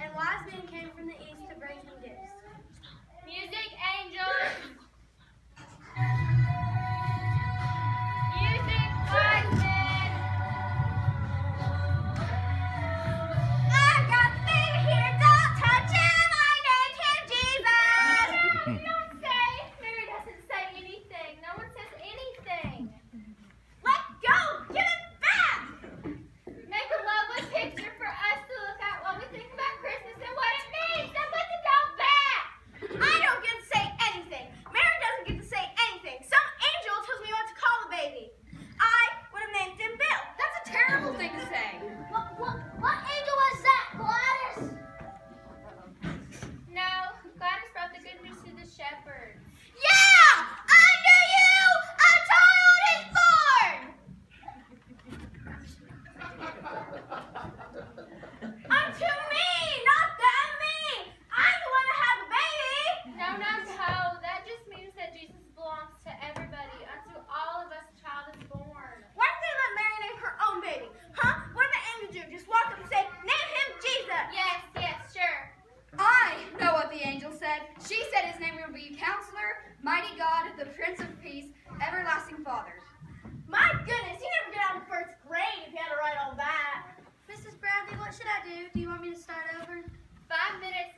And wise men came from the east to bring him gifts. be Counselor, Mighty God, the Prince of Peace, Everlasting Father. My goodness, you never get out of first grade if you had to write all that. Mrs. Bradley, what should I do? Do you want me to start over? Five minutes